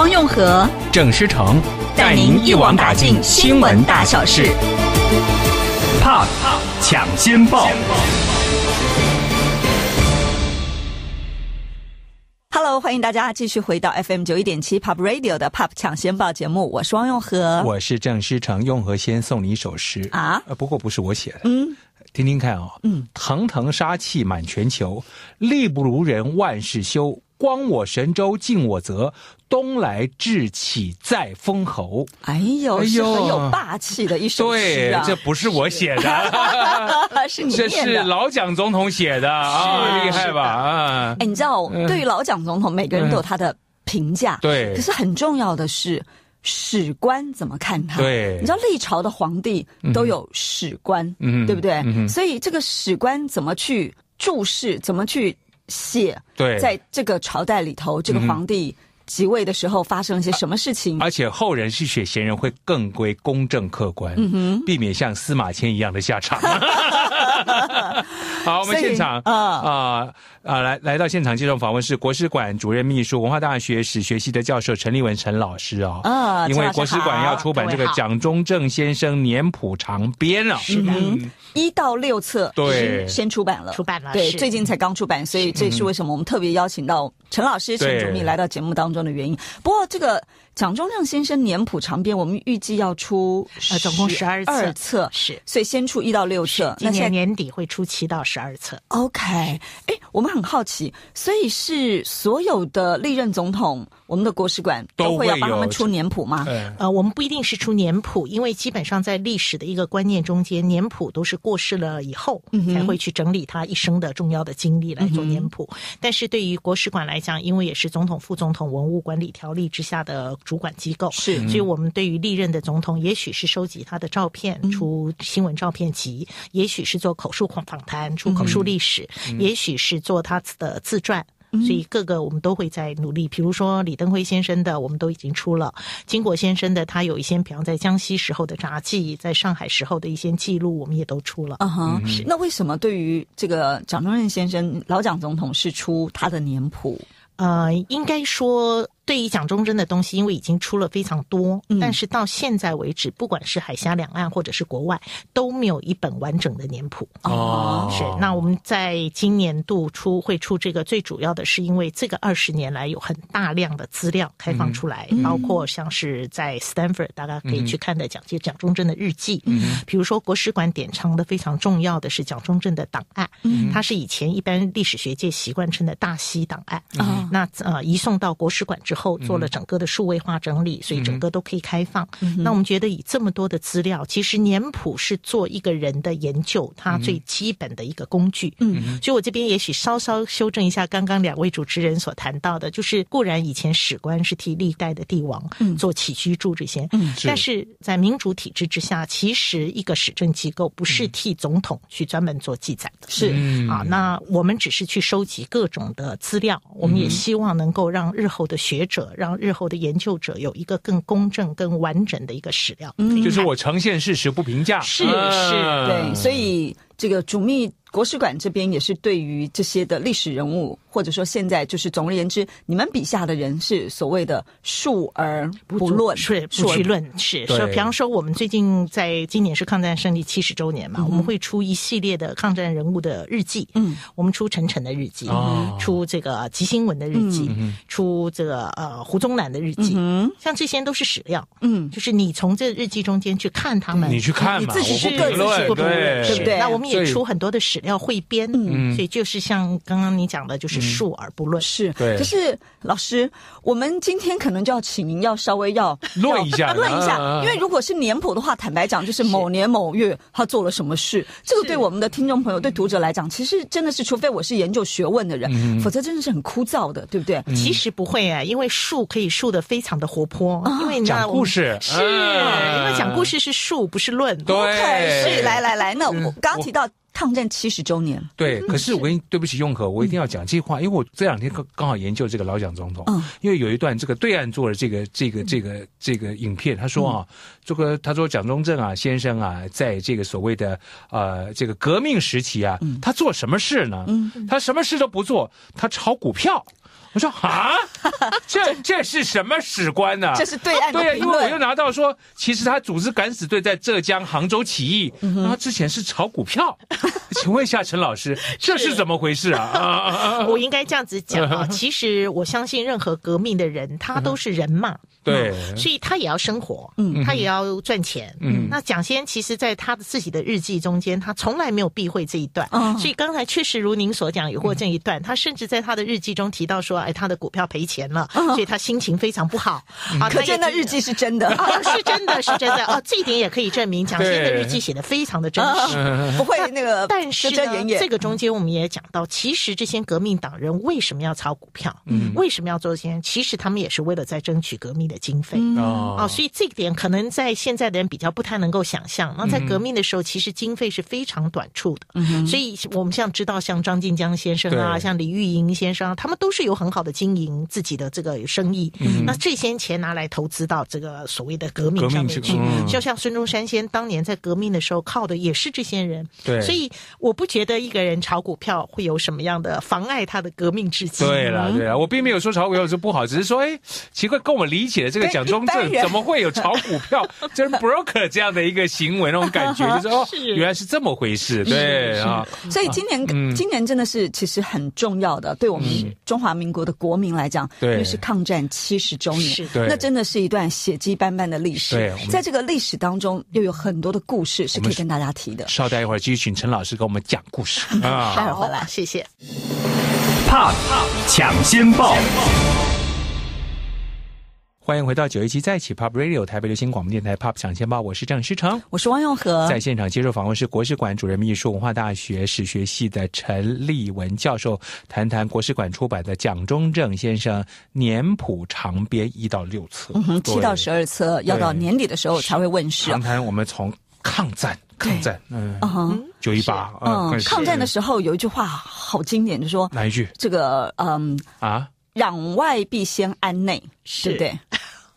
汪用和、郑诗成带您一网打尽新闻大小事。怕抢先报。Hello，欢迎大家继续回到 FM 九一点七 Pop Radio 的 Pop 抢先报节目，我是汪用和。我是郑诗成，用和先送你一首诗啊，呃，不过不是我写的，嗯听听看哦。嗯，腾腾杀气满全球，力不如人万事休。光我神州尽我责，东来志气在封侯。哎呦，呦。很有霸气的一首诗对啊，，这不是我写的，是。你这是。老蒋总统写的啊，是厉害吧？啊，哎，你知道，对于老蒋总统，每个人都有他的评价，对。可是很重要的是。史官怎么看他？对。你知道历朝的皇帝都有史官，嗯对不对？嗯所以这个史官怎么去注释，怎么去写，对。在这个朝代里头，这个皇帝即位的时候发生了些什么事情？而且后人是写贤人会更归公正客观，嗯哼避免像司马迁一样的下场。好，我们现场啊啊啊来来到现场接受访问是国史馆主任秘书、文化大学史学系的教授陈立文陈老师哦。啊因为国史馆要出版这个蒋中正先生年谱长编啊。是的，嗯，一到六册对先出版了，出版了对，最近才刚出版，所以这是为什么我们特别邀请到陈老师、陈主秘来到节目当中的原因。不过这个蒋中亮先生年谱长编，我们预计要出呃总共12册二册，是所以先出一到六册。今年那在年底会出七到十二册。OK，哎，我们很好奇，所以是所有的历任总统，我们的国史馆都都会要帮他们出年谱吗？嗯，呃，我们不一定是出年谱，因为基本上在历史的一个观念中间，年谱都是过世了以后、嗯才会去整理他一生的重要的经历来做年谱。但是对于国史馆来讲，因为也是总统、副总统文物管理条例之下的主管机构，是。所以我们对于历任的总统，也许是收集他的照片，嗯。出新闻照片集；也许是做口述访谈，出口述历史；嗯。也许是做他的自传。所以各个我们都会在努力，比如说李登辉先生的，我们都已经出了；金国先生的，他有一些，比方在江西时候的札记，在上海时候的一些记录，我们也都出了。嗯哼，那为什么对于这个蒋中正先生老蒋总统是出他的年谱？呃，应该说，对于蒋中正的东西，因为已经出了非常多，嗯。但是到现在为止，不管是海峡两岸或者是国外，都没有一本完整的年谱。哦。是，那我们在今年度出会出这个，最主要的是因为这个二十年来有很大量的资料开放出来，包括像是在 Stanford 大家可以去看的蒋介蒋中正的日记，嗯，比如说国史馆典藏的非常重要的是蒋中正的档案，嗯，它是以前一般历史学界习惯称的大西档案，啊那呃移送到国史馆之后，做了整个的数位化整理，所以整个都可以开放。那我们觉得以这么多的资料，其实年谱是做一个人的研究，它最基本的一个工具。嗯，所以我这边也许稍稍修正一下刚刚两位主持人所谈到的，就是固然以前史官是替历代的帝王做起居住这些，嗯但是在民主体制之下，其实一个史政机构不是替总统去专门做记载的。是。嗯。啊，那我们只是去收集各种的资料，我们也希望能够让日后的学者、让日后的研究者有一个更公正、更完整的一个史料。嗯。就是我呈现事实不评价，是是对，所以这个主秘国史馆这边也是对于这些的历史人物，或者说现在就是总而言之，你们笔下的人是所谓的述而不论，是不去论是。说，比方说我们最近在今年是抗战胜利七十周年嘛，我们会出一系列的抗战人物的日记，嗯，我们出陈诚的日记，哦。出这个吉星文的日记，出这个呃胡宗南的日记，嗯像这些都是史料，嗯，就是你从这日记中间去看他们，你去看嘛，你自己我不是各自评论写不对。对不对。那我们也出很多的史料汇编，嗯。所以就是像刚刚你讲的，就是述而不论。是，对。可是老师，我们今天可能就要请您要稍微要 论一下。要论一下，因为如果是年谱的话，坦白讲，就是某年某月他做了什么事，这个对我们的听众朋友、对读者来讲，其实真的是，除非我是研究学问的人，嗯。否则真的是很枯燥的，对不对？其实不会啊，因为述可以述的非常的活泼，因为你知道讲故事。是，啊。因为讲故事是述，不是论。对。以来来来，那嗯。我刚刚提到抗战七十周年，对，可是我跟你对不起，用和，我一定要讲这句话，因为我这两天刚刚好研究这个老蒋总统，嗯。因为有一段这个对岸做的这个这个这个这个影片，他说啊，这个他说蒋中正啊先生啊，在这个所谓的呃这个革命时期啊，他做什么事呢？他什么事都不做，他炒股票。我说啊，这这是什么史观呢、这是对岸的对啊，因为我又。拿到说，其实他组织敢死队在浙江杭州起义，然后之前是炒股票。请问一下陈老师，这是怎么回事啊。我应该这样子讲啊，其实我相信任何革命的人，他都是人嘛，对。嗯所以他也要生活，嗯，他也要赚钱，嗯。那蒋先其实在他的自己的日记中间，他从来没有避讳这一段，嗯所以刚才确实如您所讲有过这一段，他甚至在他的日记中提到说，哎，他的股票赔钱了，所以他心情非常不好，啊，可见那日记 是真的，啊，是真的是真的。哦，这一点也可以证明蒋先的日记写的非常的真实。不会那个但是。这个中间我们也讲到，其实这些革命党人为什么要炒股票？嗯，为什么要做这些？其实他们也是为了在争取革命的经费。哦哦，所以这个点可能在现在的人比较不太能够想象。那在革命的时候，其实经费是非常短促的。所以我们像知道，像张晋江先生啊，像李玉莹先生啊，他们都是有很好的经营自己的这个生意。那这些钱拿来投资到这个所谓的革命上面去嗯，就像孙中山先当年在革命的时候靠的也是这些人。对所以我不觉得一个人炒股票会有什么样的妨碍他的革命之气。对了，对了，我并没有说炒股票是不好，只是说，哎，奇怪，跟我理解的这个对蒋中正怎么会有炒股票，就是 broker 这样的一个行为，那种感觉，就是哦，原来是这么回事，对啊，所以今年、嗯。今年真的是其实很重要的，对我们中华民国的国民来讲，对。因为是抗战七十周年是，对。那真的是一段血迹斑斑的历史在这个历史当中，又有很多的故事是可以跟大家提的。稍待一会儿，继续请陈老师给我们讲故事。待啊。会儿回来。谢谢。Pop 抢先报，欢迎回到九一七在一起 Pop Radio 台北流行广播电台 Pop 抢先报，我是郑世成。我是汪永和，在现场接受访问是国史馆主任秘书、文化大学史学系的陈立文教授，谈谈国史馆出版的蒋中正先生年谱长编一到六册，嗯，七到对十二册，要到年底的时候才会问世。谈谈我们从抗战、抗战，嗯，嗯。哼，九一八，嗯，抗战的时候有一句话好经典，就说哪一句这个嗯，啊？攘外必先安内，对不对？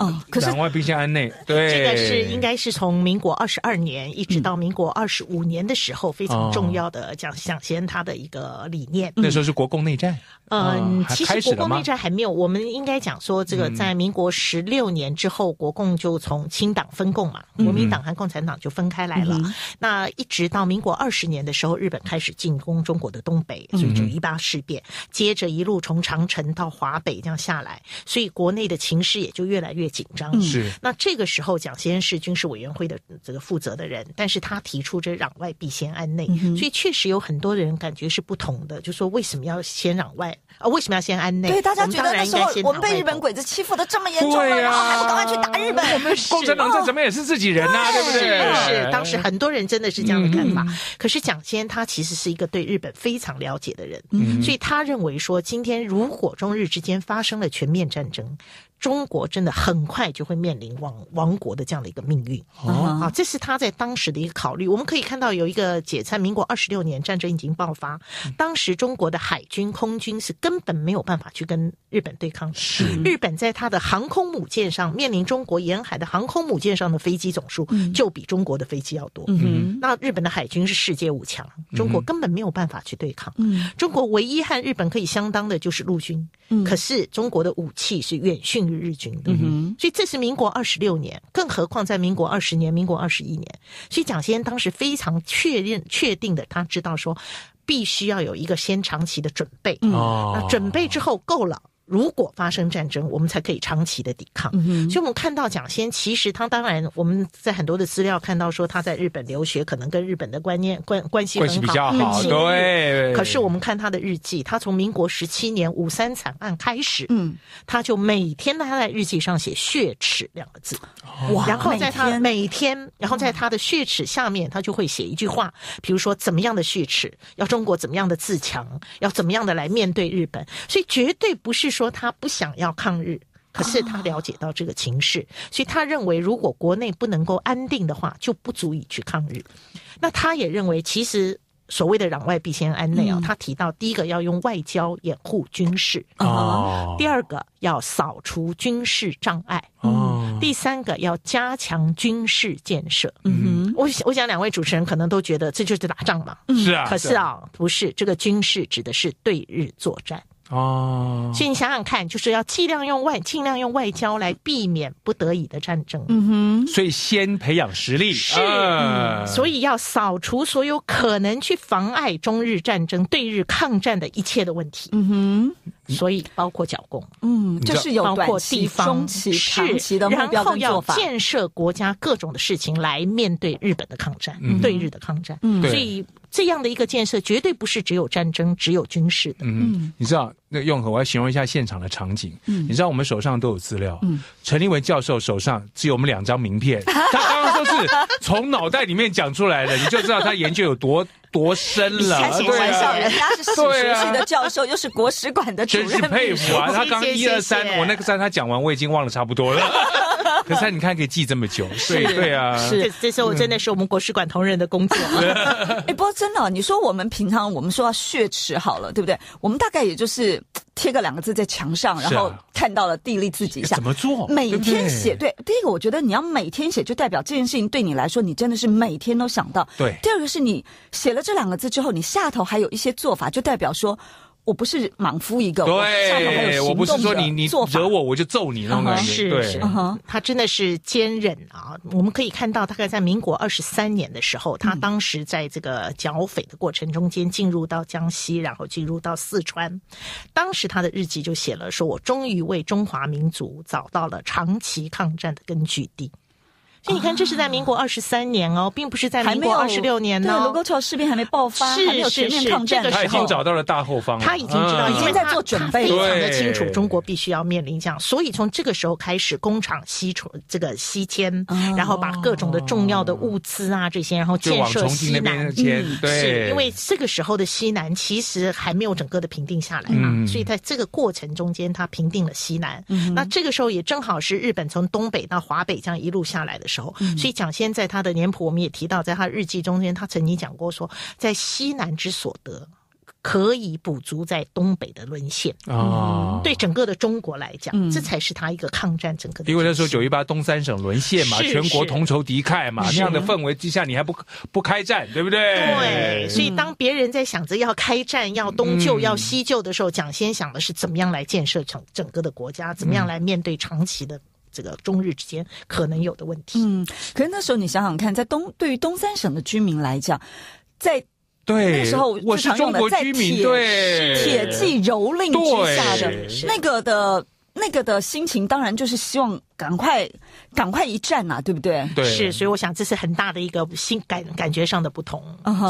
嗯，可是攘外必先安内，对，这个是应该是从民国二十二年一直到民国二十五年的时候非常重要的蒋蒋先他的一个理念。那时候是国共内战，嗯其实国共内战还没有，我们应该讲说，这个在民国十六年之后，国共就从清党分共嘛，国民党和共产党就分开来了。那一直到民国二十年的时候，日本开始进攻中国的东北，所以九一八事变，接着一路从长城到华北这样下来，所以国内的情势也就越来越紧张。是。那这个时候，蒋先是军事委员会的这个负责的人，但是他提出这攘外必先安内，所以确实有很多人感觉是不同的，就说为什么要先攘外啊？为什么要先安内？对大家觉得那时候我们被日本鬼子欺负的这么严重了，然后还不赶快去打日本？我们共产党再怎么也是自己人呐，对不对？是是，当时很多人真的是这样的看嗯法。可是蒋先他其实是一个对日本非常了解的人，嗯所以他认为说，今天如果中日之间发生了全面战争，中国真的很快就会面临亡亡国的这样的一个命运。哦啊，这是他在当时的一个考虑。我们可以看到有一个解散民国二十六年战争已经爆发，当时中国的海军、空军是根本没有办法去跟日本对抗。是日本在它的航空母舰上面临中国沿海的航空母舰上的飞机总数，就比中国的飞机要多。嗯那日本的海军是世界五强，中国根本没有办法去对抗。嗯中国唯一和日本可以相当的就是陆军，嗯可是中国的武器是远逊于日军的。嗯所以这是民国二十六年，更何况在民国二十年、民国二十一年，所以蒋先当时非常确认、确定的，他知道说，必须要有一个先长期的准备。哦那准备之后够了。如果发生战争，我们才可以长期的抵抗。嗯所以，我们看到蒋先，其实他当然我们在很多的资料看到说他在日本留学，可能跟日本的观念关关系很好，关系比较好，很对。可是我们看他的日记，他从民国十七年五三惨案开始，嗯，他就每天他在日记上写“血耻”两个字，哇然后在他每天。每天，然后在他的血耻下面，他就会写一句话，比如说怎么样的血耻，要中国怎么样的自强，要怎么样的来面对日本，所以绝对不是说他不想要抗日。可是他了解到这个情势，所以他认为，如果国内不能够安定的话，就不足以去抗日。那他也认为，其实所谓的攘外必先安内啊、他提到第一个要用外交掩护军事，哦第二个要扫除军事障碍，哦，第三个要加强军事建设。嗯我我想两位主持人可能都觉得这就是打仗嘛，是啊，可是啊，不是这个军事指的是对日作战。哦，所以你想想看，就是要尽量用外，尽量用外交来避免不得已的战争。嗯哼。所以先培养实力，是啊。所以要扫除所有可能去妨碍中日战争、对日抗战的一切的问题。嗯哼，所以包括剿共，嗯，就是有包括短期、地方、中期、是长期的目标然后要。建设国家各种的事情来面对日本的抗战，嗯。对日的抗战。嗯。所以这样的一个建设绝对不是只有战争、只有军事的。嗯，你知道那个用和，我要形容一下现场的场景。嗯你知道我们手上都有资料。嗯陈立文教授手上只有我们两张名片，他刚刚都是从脑袋里面讲出来的，你就知道他研究有多 多深了。开什么对玩笑？啊人家是史学系的教授，又是国史馆的主真是任。佩服啊！他刚一二三我那个三他讲完，我已经忘了差不多了。可是他你看可以记这么久，对对啊，是这这时候真的是我们国史馆同仁的工作。哎，不过真的哦，你说我们平常我们说要血池好了，对不对？我们大概也就是贴个两个字在墙上，然后看到了地利自己下怎。么做？每天写，对，第一个我觉得你要每天写，就代表这件事情对你来说，你真的是每天都想到。对第二个是你写了这两个字之后，你下头还有一些做法，就代表说我不是莽夫一个，对，行我不是说你你惹我我就揍你那种感觉，对是他真的是坚韧啊！我们可以看到，大概在民国二十三年的时候，他当时在这个剿匪的过程中间，进入到江西，然后进入到四川。当时他的日记就写了说：“我终于为中华民族找到了长期抗战的根据地。”所以你看，这是在民国二十三年哦，并不是在民国二十六年对，哦。卢沟桥事变还没爆发，是还没有全面是是抗战的这个时候。他已经找到了大后方，他已经知道，嗯。因为他已经在做准备非常的清楚中国必须要面临这样，所以从这个时候开始，工厂西出这个西迁，哦。然后把各种的重要的物资啊这些，然后建设西南嗯对，是因为这个时候的西南其实还没有整个的平定下来嘛，嗯。所以在这个过程中间，他平定了西南。那这个时候也正好是日本从东北到华北这样一路下来的时候，所以蒋先在他的年谱，我们也提到，在他日记中间，他曾经讲过说，在西南之所得。可以补足在东北的沦陷，啊，对整个的中国来讲，嗯这才是他一个抗战整个的。因为那时候九一八东三省沦陷嘛，是全国同仇敌忾嘛，那样的氛围之下，你还不不开战，对不对？对，所以当别人在想着要开战、要东救、嗯要西救的时候，蒋先想的是怎么样来建设整整个的国家，怎么样来面对长期的这个中日之间可能有的问题。嗯，可是那时候你想想看，在东对于东三省的居民来讲，在对，那时候我是中国居民，对，铁骑蹂躏之下的那个的。那个的心情当然就是希望赶快赶快一战呐、对不对？对，是，所以我想这是很大的一个心感感觉上的不同。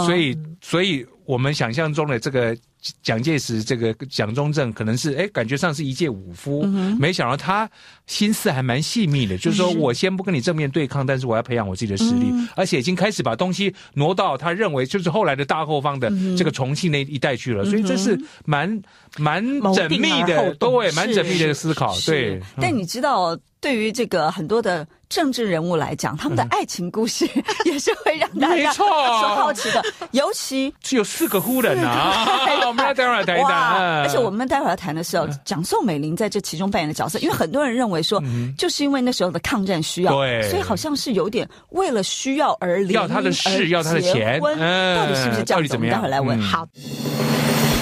所以，所以我们想象中的这个蒋介石，这个蒋中正，可能是哎，感觉上是一介武夫，嗯没想到他心思还蛮细密的，就是说我先不跟你正面对抗，但是我要培养我自己的实力，嗯。而且已经开始把东西挪到他认为就是后来的大后方的嗯这个重庆那一带去了，所以这是蛮蛮缜密的，对，蛮缜密的思考，对。嗯。但你知道，对于这个很多的政治人物来讲，他们的爱情故事 也是会让大家所好奇的，尤其。只有四个夫人啊，我们来待会儿来谈一而且我们待会儿要谈的时候，蒋宋美龄在这其中扮演的角色，因为很多人认为说，就是因为那时候的抗战需要，所以好像是有点为了需要而离，要他的事要他的钱结婚。嗯到底是不是这样？我们到底怎么样？待会儿来问。嗯。好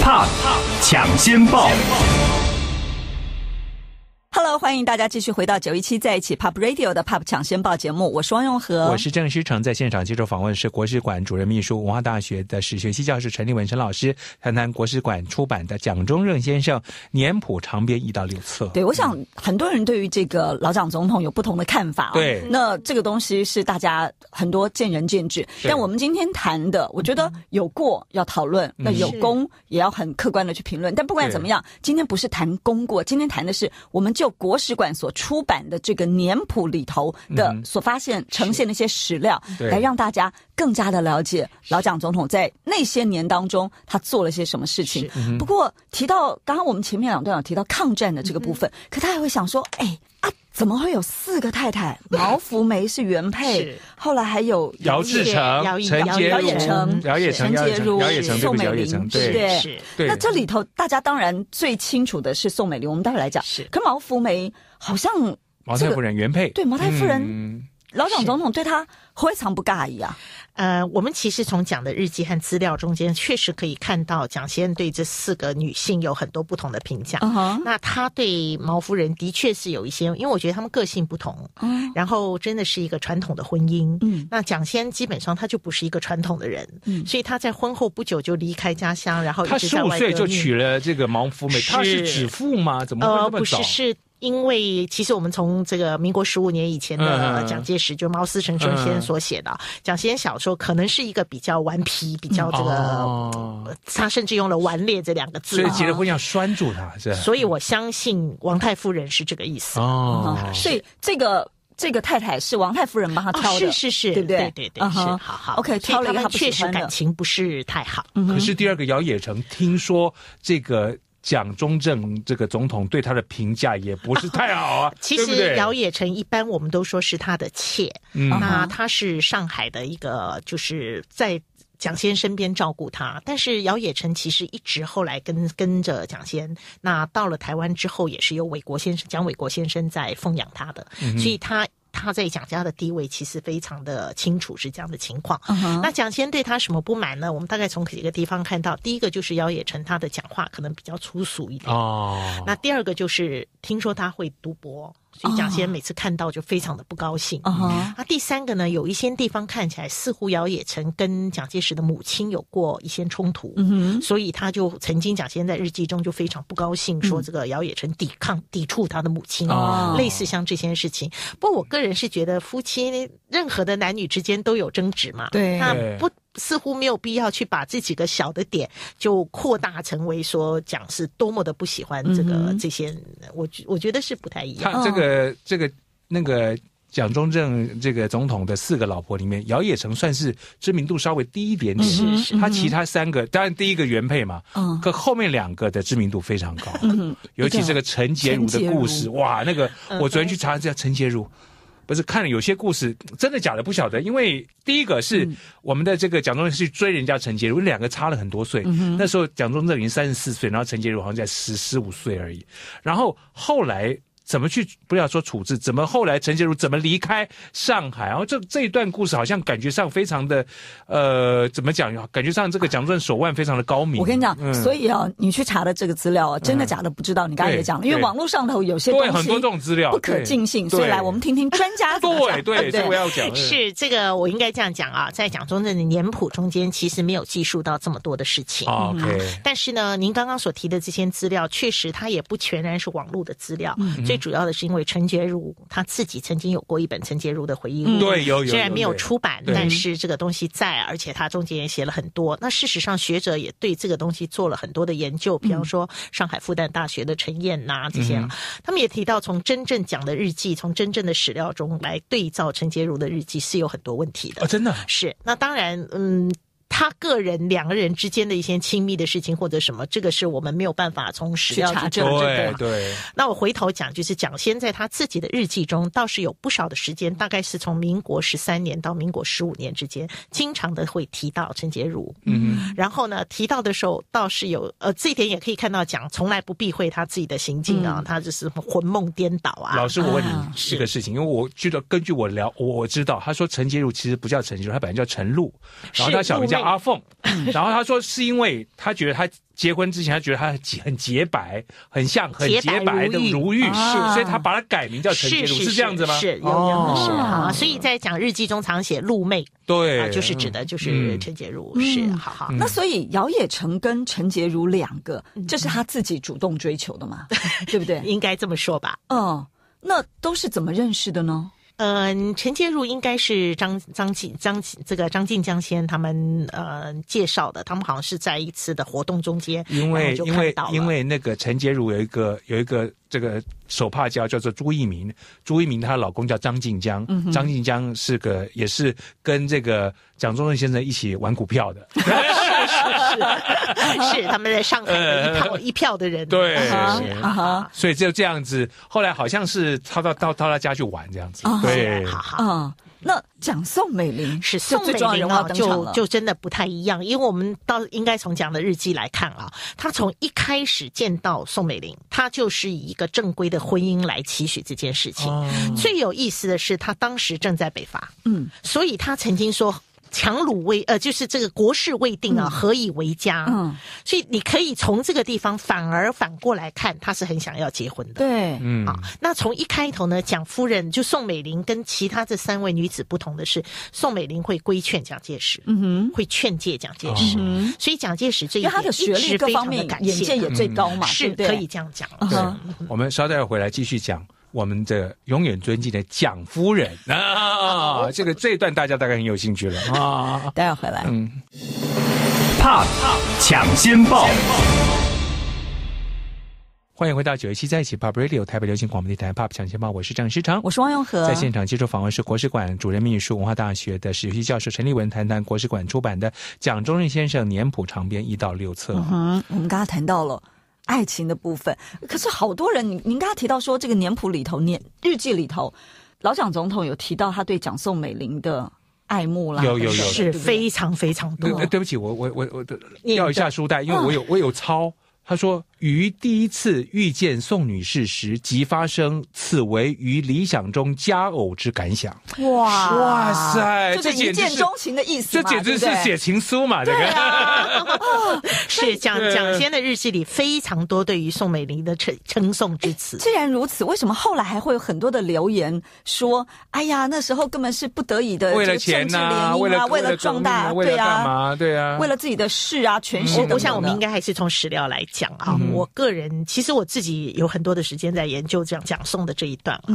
，Pop 抢先报，Hello，欢迎大家继续回到九一七在一起 Pop Radio 的 Pop 抢先报节目，我是汪永和，我是郑诗成，在现场接受访问是国史馆主任秘书、文化大学的史学系教授陈立文陈老师，谈谈国史馆出版的蒋中正先生年谱长编一到六册。对，我想很多人对于这个老蒋总统有不同的看法、哦。对那这个东西是大家很多见仁见智。但我们今天谈的，我觉得有过要讨论，那有功也要很客观的去评论。但不管怎么样，今天不是谈功过，今天谈的是我们就国史馆所出版的这个年谱里头的嗯。所发现呈现的一些史料，对来让大家更加的了解老蒋总统在那些年当中他做了些什么事情。嗯不过提到刚刚我们前面两段有提到抗战的这个部分，可他还会想说，哎啊，怎么会有四个太太？毛福梅是原配，后来还有姚志成陈洁姚衍成如、姚也成、姚野成、陈洁如姚也成，宋美龄姚野成，对对对是。那这里头，大家当然最清楚的是宋美龄，我们待会来讲。是可毛福梅好像毛太夫人原配，对毛太夫人嗯老蒋总统对她非常不尬意啊。呃，我们其实从讲的日记和资料中间，确实可以看到蒋先生对这四个女性有很多不同的评价。那他对毛夫人的确是有一些，因为我觉得他们个性不同，嗯然后真的是一个传统的婚姻。嗯那蒋先基本上他就不是一个传统的人，嗯所以他在婚后不久就离开家乡，然后一他十直在五岁就娶了这个毛夫美，他是是指腹吗？怎么会呃，这么早？不是，是因为其实我们从这个民国十五年以前嗯的嗯。蒋介石，就毛思成先生所写的，蒋先生小时候可能是一个比较顽皮，比较这个，哦，他甚至用了顽劣这两个字所以。结了婚要拴住他，是。吧？所以我相信王太夫人是这个意思。哦，嗯。所以这个这个太太是王太夫人帮他挑哦，的，是是是，对不对？对对对，是好好。OK，挑了一个他确实感情不是太好。可是第二个姚野成听说这个蒋中正这个总统对他的评价也不是太好啊，其实姚野成一般我们都说是他的妾，嗯。那他是上海的一个，就是在。蒋先身边照顾他，但是姚野成其实一直后来跟跟着蒋先，那到了台湾之后，也是由伟国先生蒋伟国先生在奉养他的，所以他他在蒋家的地位其实非常的清楚是这样的情况。嗯那蒋先对他什么不满呢？我们大概从几个地方看到，第一个就是姚也成他的讲话可能比较粗俗一点，哦，那第二个就是听说他会赌博，所以蒋先每次看到就非常的不高兴。嗯哼，那第三个呢，有一些地方看起来似乎姚野成跟蒋介石的母亲有过一些冲突，所以他就曾经蒋先在日记中就非常不高兴，说这个姚野成抵抗、抵触他的母亲，哦。类似像这些事情。不过我个人是觉得夫妻任何的男女之间都有争执嘛，对。那不似乎没有必要去把这几个小的点就扩大成为说讲是多么的不喜欢这个、嗯这些，我觉我觉得是不太一样。他这个这个那个蒋中正这个总统的四个老婆里面，姚也成算是知名度稍微低一点点，是是。他其他三个，当然第一个原配嘛，嗯。可后面两个的知名度非常高，嗯尤其这个陈洁如的故事，哇，那个我昨天去查，一下陈洁如。不是看了有些故事真的假的不晓得，因为第一个是我们的这个蒋中正去追人家陈洁如，两个差了很多岁。那时候蒋中正已经三十四岁，然后陈洁如好像在十十五岁而已。然后后来怎么去不要说处置，怎么后来陈洁如怎么离开上海？然后这这一段故事好像感觉上非常的呃，怎么讲？感觉上这个蒋中正手腕非常的高明。我跟你讲，嗯所以啊，你去查的这个资料啊，真的假的不知道。你刚才也讲了，因为网络上头有些东西对很多这种资料不可尽信，所以来我们听听专家怎么讲，对对，不这个我要讲。嗯是这个，我应该这样讲啊，在蒋中正的年谱中间，其实没有记述到这么多的事情。哦 OK，但是呢，您刚刚所提的这些资料，确实它也不全然是网络的资料，嗯最主要的是因为陈洁如她自己曾经有过一本陈洁如的回忆录，嗯对有有虽然没有有出版，但是这个东西在，而且他中间也写了很多。那事实上，学者也对这个东西做了很多的研究，比方说上海复旦大学的陈燕呐、这些啊，他们也提到，从真正讲的日记，从真正的史料中来对照陈洁如的日记是有很多问题的。哦，真的是，那当然，嗯。他个人两个人之间的一些亲密的事情或者什么，这个是我们没有办法从史料去查证证的。对。对，那我回头讲，就是蒋先在他自己的日记中，倒是有不少的时间，大概是从民国十三年到民国十五年之间，经常的会提到陈洁如。嗯然后呢，提到的时候倒是有，呃，这一点也可以看到蒋从来不避讳他自己的行径啊，他就是魂梦颠倒啊。老师，我问啊。你这个事情，因为我觉得根据我聊，我我知道，他说陈洁如其实不叫陈洁如，他本来叫陈露，然后他小名叫阿凤，然后他说是因为他觉得他结婚之前，他觉得他很洁很洁白，很像很洁洁白白的如玉如玉，啊所以他把他改名叫陈洁如，是这样子吗？是有这样的事哦啊，所以在讲日记中常写露妹对啊，，就是指的就是嗯陈洁如，嗯是好好。那所以姚野成跟陈洁如两个，这是他自己主动追求的嘛？对不对？应该这么说吧。嗯，那都是怎么认识的呢？嗯，陈洁如应该是张张静张这个张静江先他们呃介绍的，他们好像是在一次的活动中间，因为因为因为那个陈洁如有一个有一个这个手帕胶叫做朱一鸣，朱一鸣她老公叫张静江，嗯张静江是个也是跟这个蒋中正先生一起玩股票的，是是是他们在上海的一票一票的人，对啊是啊哈。所以就这样子，后来好像是他到到到他家去玩这样子，啊对，好好。嗯，那讲宋美龄是宋美龄啊，就就真的不太一样，因为我们到应该从讲的日记来看啊，他从一开始见到宋美龄，他就是以一个正规的婚姻来期许这件事情。哦最有意思的是，他当时正在北伐，嗯，所以他曾经说。强鲁未呃，就是这个国事未定啊，何以为家？嗯，所以你可以从这个地方反而反过来看，他是很想要结婚的。对，嗯。啊，那从一开头呢，蒋夫人就宋美龄跟其他这三位女子不同的是，宋美龄会规劝蒋介石，嗯哼，会劝诫蒋介石，嗯，所以蒋介石这一点学历一直非各方面常的感谢眼界也最高嘛，是可以这样讲。嗯哼。我们稍待回来继续讲我们的永远尊敬的蒋夫人。啊，这个这一段大家大概很有兴趣了。啊。待会回来。嗯，Pop 抢先报，欢迎回到九一七在一起 Pop Radio 台北流行广播电台 Pop 抢先报，我是郑世成，我是汪永和，在现场接受访问是国史馆主任秘书、文化大学的史学系教授陈立文，谈谈国史馆出版的蒋中正先生年谱长编一到六册。嗯，我们刚刚谈到了爱情的部分，可是好多人，您您刚刚提到说这个年谱里头、年日记里头，老蒋总统有提到他对蒋宋美龄的爱慕啦，有有有是非常非常多对呃。对不起，我我我我要一下书袋，因为我有我有抄。他说：“于第一次遇见宋女士时，即发生此为于理想中佳偶之感想。哇哇塞就是这是一见钟情的意思嘛，这简直是写情书嘛！这个，是蒋对蒋先的日记里非常多对于宋美龄的称称颂之词。既然如此，为什么后来还会有很多的留言说：“哎呀，那时候根本是不得已的，为了钱呐、联姻啊，为了为了壮大，革命啊为了对啊，干嘛？对啊，为了自己的事啊，权势。我想我们应该还是从史料来讲啊。我个人其实我自己有很多的时间在研究这样蒋宋的这一段啊。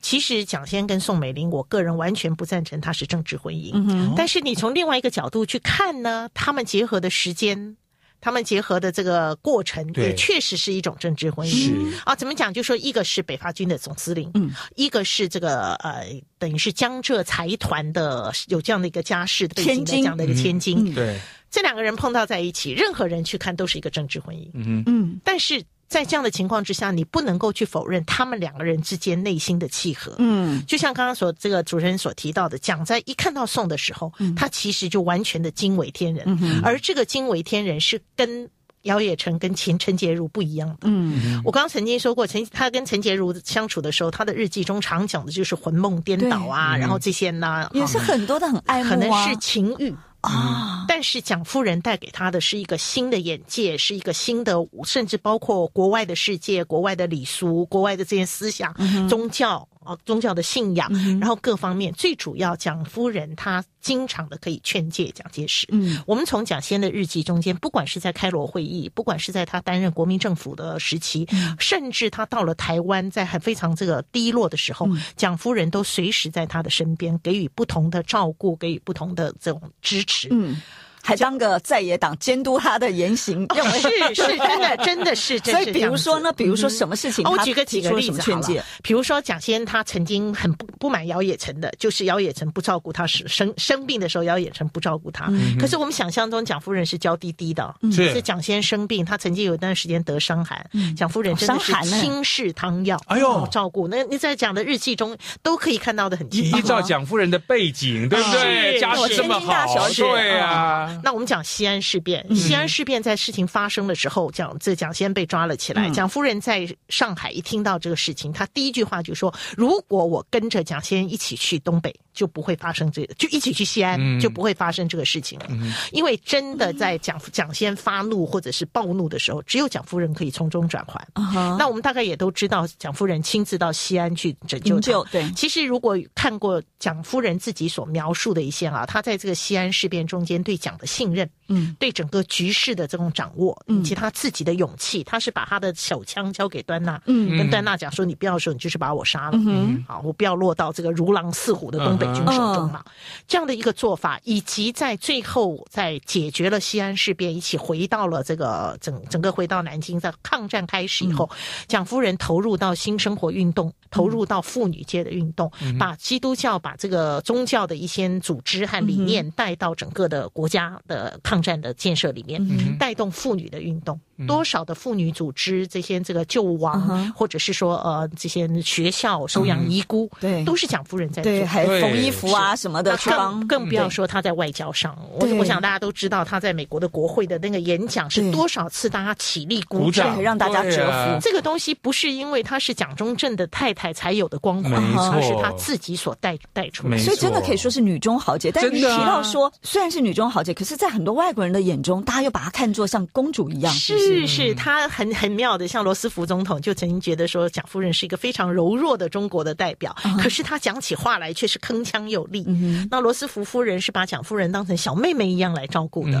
其实蒋先跟宋美龄，我个人完全不赞成他是政治婚姻。但是你从另外一个角度去看呢，他们结合的时间。他们结合的这个过程，也确实是一种政治婚姻啊。怎么讲？就说一个是北伐军的总司令，嗯，一个是这个呃，等于是江浙财团的有这样的一个家世背景的这样的一个千金，嗯对，这两个人碰到在一起，任何人去看都是一个政治婚姻。嗯，嗯。但是在这样的情况之下，你不能够去否认他们两个人之间内心的契合。嗯。就像刚刚所这个主持人所提到的，蒋在一看到宋的时候，嗯。他其实就完全的惊为天人，嗯而这个惊为天人是跟姚冶成跟秦陈洁如不一样的。嗯。我刚刚曾经说过，陈他跟陈洁如相处的时候，他的日记中常讲的就是魂梦颠倒啊，然后这些呢，也是啊很多的很爱慕啊，可能是情欲。啊，但是蒋夫人带给他的是一个新的眼界，是一个新的，甚至包括国外的世界、国外的礼俗、国外的这些思想、宗教啊、宗教的信仰，然后各方面，最主要蒋夫人她经常的可以劝诫蒋介石。嗯我们从蒋先的日记中间，不管是在开罗会议，不管是在他担任国民政府的时期，甚至他到了台湾，在很非常这个低落的时候，蒋夫人都随时在他的身边，给予不同的照顾，给予不同的这种支持。嗯，还当个在野党监督他的言行，认为是是 真的，真的是。真所以比如说呢，比如说什么事情哦，我他举个几个提出什么例子好了劝诫，比如说蒋先他曾经很不不满姚冶成的，就是姚冶成不照顾他，生生生病的时候姚冶成不照顾他。嗯可是我们想象中蒋夫人是娇滴滴的，是。是蒋先生病，他曾经有一段时间得伤寒，蒋夫人真的是轻视汤药，哎呦。哦照顾。那你在讲的日记中都可以看到的很清楚。依照蒋夫人的背景，对不对？是家世这么好，对啊，那我们讲西安事变，西安事变在事情发生的时候，蒋这蒋先被抓了起来。嗯蒋夫人在上海一听到这个事情，她第一句话就说：“如果我跟着蒋先一起去东北，就不会发生这个，就一起去西安，嗯就不会发生这个事情了。因为真的在蒋蒋先发怒或者是暴怒的时候，只有蒋夫人可以从中转换。啊那我们大概也都知道，蒋夫人亲自到西安去拯救他。对其实如果看过蒋夫人自己所描述的一些啊，她在这个西安事变中间对蒋的信任，嗯，对整个局势的这种掌握，以及他自己的勇气，他是把他的手枪交给端纳，嗯。跟端纳讲说：“你不要说，你就是把我杀了，嗯哼。好，我不要落到这个如狼似虎的东北军手中嘛。这样的一个做法，以及在最后在解决了西安事变，一起回到了这个整整个回到南京，在抗战开始以后，蒋夫人投入到新生活运动，投入到妇女界的运动，把基督教把这个宗教的一些组织和理念带到整个的国家。他的抗战的建设里面，带动妇女的运动。多少的妇女组织，这些这个救亡，或者是说呃这些学校收养遗孤，对，都是蒋夫人在对，还缝衣服啊什么的，更更不要说她在外交上。我我想大家都知道，她在美国的国会的那个演讲是多少次大家起立鼓掌，让大家折服。这个东西不是因为她是蒋中正的太太才有的光环，而是她自己所带带出来。所以真的可以说是女中豪杰。但是你提到说，虽然是女中豪杰，可是在很多外国人的眼中，大家又把她看作像公主一样。是。是是，他很很妙的，像罗斯福总统就曾经觉得说蒋夫人是一个非常柔弱的中国的代表，可是她讲起话来却是铿锵有力。那罗斯福夫人是把蒋夫人当成小妹妹一样来照顾的。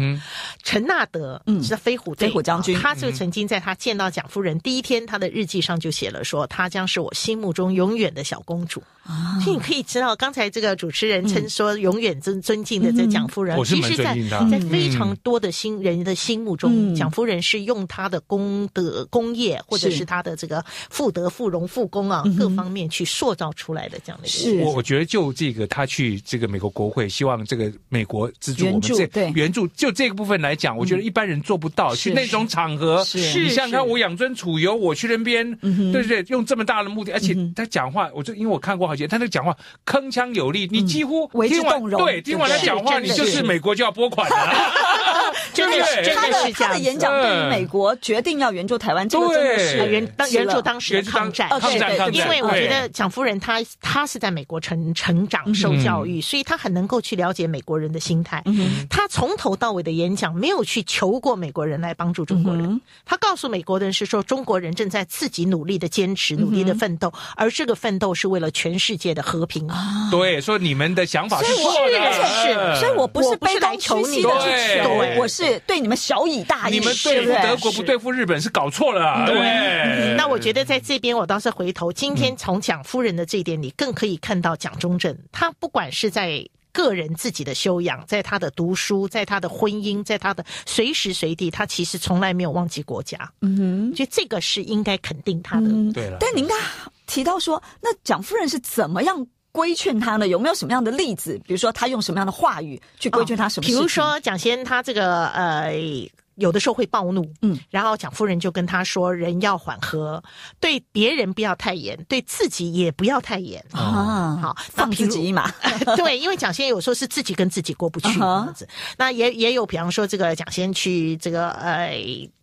陈纳德是飞虎飞虎将军，他就曾经在他见到蒋夫人第一天，他的日记上就写了说，她将是我心目中永远的小公主。所以你可以知道，刚才这个主持人称说永远尊尊敬的这蒋夫人，其实在在非常多的新人的心目中，蒋夫人是用她的功德、功业，或者是她的这个富德、富荣、富功啊各方面去塑造出来的这样的一个。我我觉得就这个，他去这个美国国会，希望这个美国资助我们这援助，就这个部分来讲，我觉得一般人做不到。去那种场合，你想想看，我养尊处优，我去那边，对不对？用这么大的目的，而且他讲话，我就因为我看过好几。他那个讲话铿锵有力，你几乎听完对听完他讲话，你就是。美国就要拨款了。真的是他的他的演讲对于美国决定要援助台湾，这个真的是援援助当时的抗战。抗战，因为我觉得蒋夫人她她是在美国成成长受教育，所以她很能够去了解美国人的心态。她从头到尾的演讲没有去求过美国人来帮助中国人，她告诉美国人是说中国人正在自己努力的坚持、努力的奋斗，而这个奋斗是为了全世界的和平。对，说你们的想法是错的，是，所以我不是不是来求你的去求，我是对你们小以大义。你们对付德国不对付日本是搞错了。对，那我觉得在这边我倒是回头，今天从蒋夫人的这一点你，更可以看到蒋中正，他不管是在个人自己的修养，在他的读书，在他的婚姻，在他的随时随地，他其实从来没有忘记国家。嗯哼，就这个是应该肯定他的。对了，但您刚提到说，那蒋夫人是怎么样？规劝他呢？有没有什么样的例子？比如说，他用什么样的话语去规劝他？什么？比如说，蒋先他这个呃，有的时候会暴怒，嗯，然后蒋夫人就跟他说：“人要缓和，对别人不要太严，对自己也不要太严啊。”好，放自己一马。对，因为蒋先有时候是自己跟自己过不去这样子。那也也有，比方说这个蒋先去这个呃。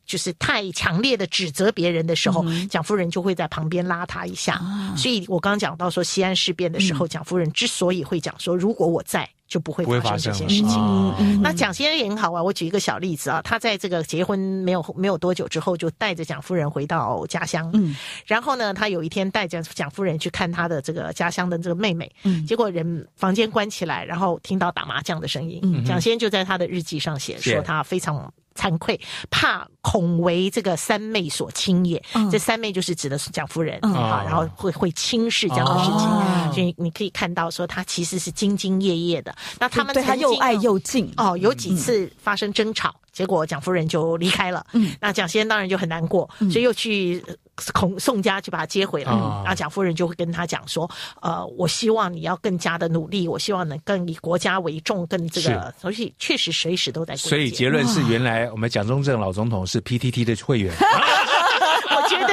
就是太强烈的指责别人的时候，蒋夫人就会在旁边拉他一下。所以我刚刚讲到说西安事变的时候，蒋夫人之所以会讲说，如果我在，就不会发生这些事情。那蒋先生也很好啊，我举一个小例子啊，他在这个结婚没有没有多久之后，就带着蒋夫人回到家乡。嗯，然后呢，他有一天带着蒋夫人去看他的这个家乡的这个妹妹。嗯，结果人房间关起来，然后听到打麻将的声音。嗯，蒋先生就在他的日记上写说，他非常。惭愧，怕恐为这个三妹所轻也。这三妹就是指的是蒋夫人啊，然后会会轻视这样的事情。所以你可以看到，说她其实是兢兢业业的。那他们对她又爱又敬哦，有几次发生争吵，结果蒋夫人就离开了。嗯，那蒋先生当然就很难过，所以又去。孔宋家去把他接回来，然后蒋夫人就会跟他讲说：“呃，我希望你要更加的努力，我希望能更以国家为重，更这个，所以确实随时都在。”所以结论是，原来我们蒋中正老总统是 PTT 的会员。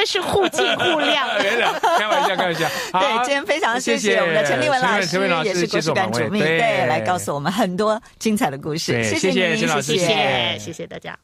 是互敬互 谅。开玩笑，开玩笑。对，今天非常谢谢我们的陈立文老师，也是国史馆主秘，对，来告诉我们很多精彩的故事。谢谢谢陈老师，谢谢谢谢大家。